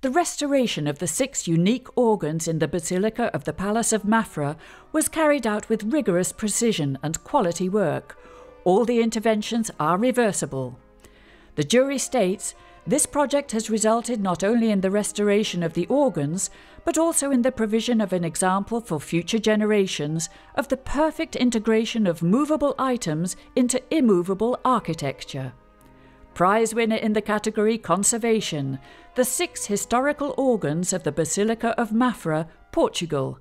The restoration of the six unique organs in the Basilica of the Palace of Mafra was carried out with rigorous precision and quality work. All the interventions are reversible. The jury states this project has resulted not only in the restoration of the organs, but also in the provision of an example for future generations of the perfect integration of movable items into immovable architecture. Prize winner in the category Conservation, the six historical organs of the Basilica of Mafra, Portugal.